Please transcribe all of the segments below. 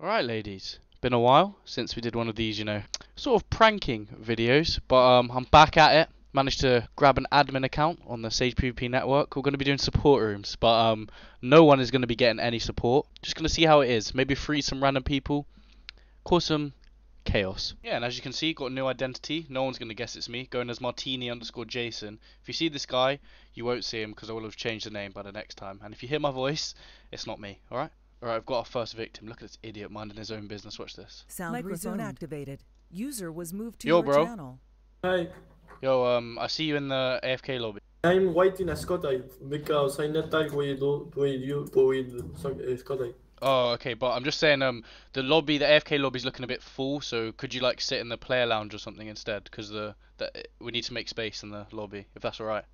Alright, ladies. Been a while since we did one of these, you know, sort of pranking videos, but um, I'm back at it. Managed to grab an admin account on the Sage PvP network. We're going to be doing support rooms, but um, no one is going to be getting any support. Just going to see how it is. Maybe free some random people, cause some chaos. Yeah, and as you can see, got a new identity. No one's going to guess it's me. Going as Martini underscore Jason. If you see this guy, you won't see him because I will have changed the name by the next time. And if you hear my voice, it's not me. All right. Alright, I've got our first victim. Look at this idiot minding his own business. Watch this. Sound Microphone resumed. activated. User was moved to Yo, your bro. channel. Hi, Yo, um, I see you in the AFK lobby. I'm waiting a Scotty because I not talk with you with you with uh, Scotty. Oh, okay, but I'm just saying, um, the lobby, the AFK lobby's looking a bit full. So could you like sit in the player lounge or something instead? Because the, the we need to make space in the lobby, if that's alright.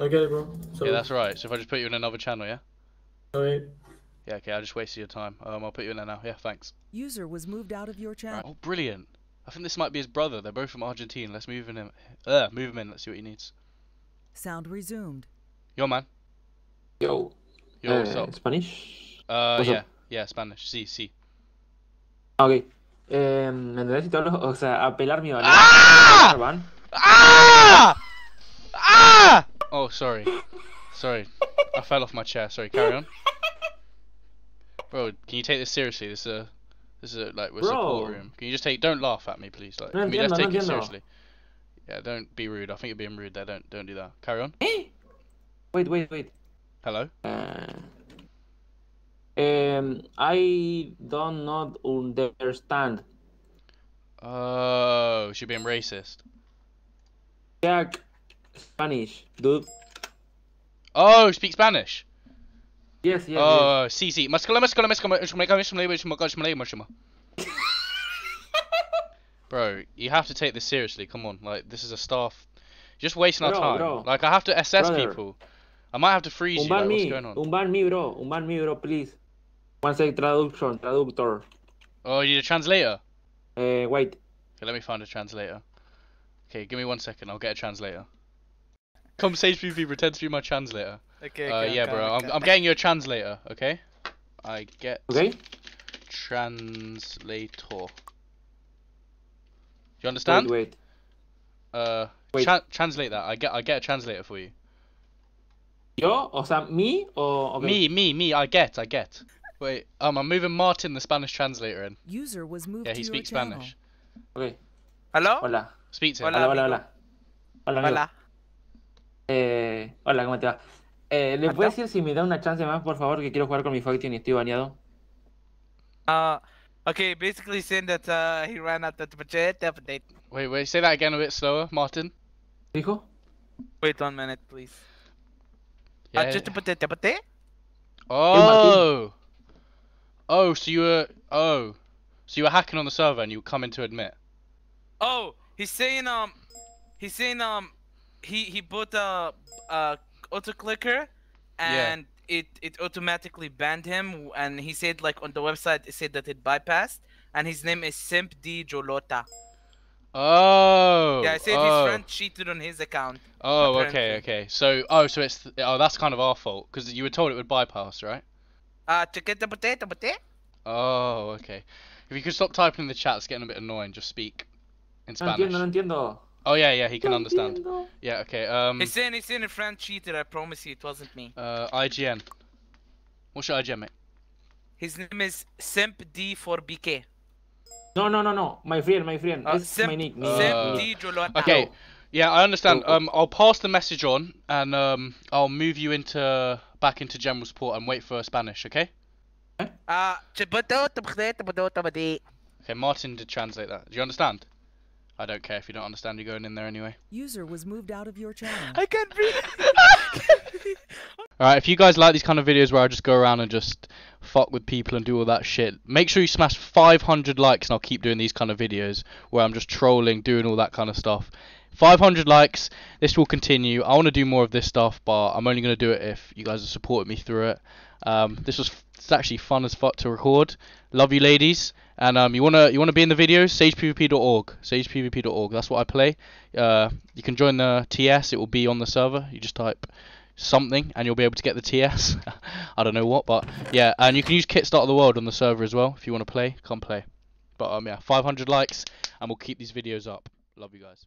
Okay, bro. So, Yeah, that's alright. So if I just put you in another channel, yeah. okay. Yeah, okay. I just wasted your time. Um, I'll put you in there now. Yeah, thanks. User was moved out of your Right. channel. Oh, brilliant. I think this might be his brother. They're both from Argentina. Let's move in him. Uh, move him in. Let's see what he needs. Sound resumed. Yo, man. Yo, Yo, eh, what's up? Spanish. Uh, what's yeah, up? yeah, Spanish. Sí, sí. Ah, ok. Eh, necesito hablar, o sea, apelar mi valor. ¡Ah! Van. Ah! Ah! Oh, sorry. Sorry. I fell off my chair. Sorry, carry on. Bro, can you take this seriously? This is a, this is a, like, we're support Bro. room. Can you just take, don't laugh at me, please. Like, No I mean, let's no take it entiendo. seriously. Yeah, don't be rude. I think you're being rude there. Don't, don't do that. Carry on. Hey. Wait, wait, wait. Hello? Uh, um, I don't not understand. Oh, she's being racist. Jack, Spanish, dude. Oh, speak Spanish. Yes, yes, Oh, sí, sí. Mascala, mascala, mascala, mascala, mascala, mascala, mascala, mascala. Bro, you have to take this seriously. Come on, like this is a staff. You're just wasting our Bro, time. bro. Like I have to assess Brother. people. I might have to freeze yes. you. Like, Unban what's me, going on? unban me, bro. Unban me, bro, please. One sec, traduction, traductor. Oh, you need a translator. Uh, wait. Okay, let me find a translator. Okay, give me one second. I'll get a translator. Come, Sage PvP, pretend to be my translator. Okay, Uh, okay, yeah, okay, bro. I'm. I'm getting you a translator. Okay. I get Okay? translator. Do you understand? Wait, wait. Uh, Wait. tra- translate that. I get I get a translator for you. Yo, o sea, me o okay. Me, me, me. I get, I get. Wait, um, I'm moving Martin, the Spanish translator, in. User was moved Yeah, he your speaks channel. Spanish. Okay. ¿Aló? Hola. Speak to him. Hola. Hola, hola, hola. Hola. Hola. Eh, hola, ¿cómo te va? Eh, ¿le Hola. puedes decir si me da una chance más, por favor, que quiero jugar con mi Faction y estoy baneado? Uh, okay, basically saying that uh, he ran out of the budget update. Wait, wait. Say that again a bit slower, Martin. ¿Dijo? Wait one minute, please. Yeah. Uh, just to put it, put it. Oh. Oh, so you were oh, so you were hacking on the server and you were coming to admit. Oh, he's saying um, he's saying um, he he put a a auto clicker, Yeah. and it it automatically banned him, and he said like on the website it said that it bypassed, and his name is Simp D Jolota. Oh. Yeah, I said oh. his friend cheated on his account. Oh, okay, apparently. okay. So, oh, so it's oh, that's kind of our fault because you were told it would bypass, right? Uh, chiquita potato potato. Oh, okay. If you could stop typing in the chat, it's getting a bit annoying. Just speak in No Spanish. entiendo, no entiendo. Oh yeah, yeah, he can understand. Yeah, okay. Um, He's saying he's in. a friend cheated. I promise you, it wasn't me. uh, IGN. What's your IGN, mate? His name is Simp D for BK. No, no, no, no. My friend, my friend. Uh, It's Simp, my nick. mi Uh, Simp. D Jolota. Okay. Yeah, I understand. Oh, oh. Um, I'll pass the message on, and um, I'll move you into back into general support and wait for Spanish. Okay? Uh. Okay. Martin did translate that. Do you understand? I don't care if you don't understand. You're going in there anyway. User was moved out of your channel. I can't breathe. Alright, if you guys like these kind of videos where I just go around and just fuck with people and do all that shit, make sure you smash 500 likes and I'll keep doing these kind of videos where I'm just trolling, doing all that kind of stuff. 500 likes, this will continue. I want to do more of this stuff, but I'm only going to do it if you guys have supported me through it. Um, this was it's actually fun as fuck to record. Love you, ladies. And um, you wanna you wanna be in the videos? SagePvP.org. SagePvP.org. That's what I play. Uh, you can join the TS. It will be on the server. You just type something, and you'll be able to get the TS. I don't know what, but yeah, and you can use Kit of the World on the server as well if you want to play. Come play. But um, yeah, 500 likes, and we'll keep these videos up. Love you guys.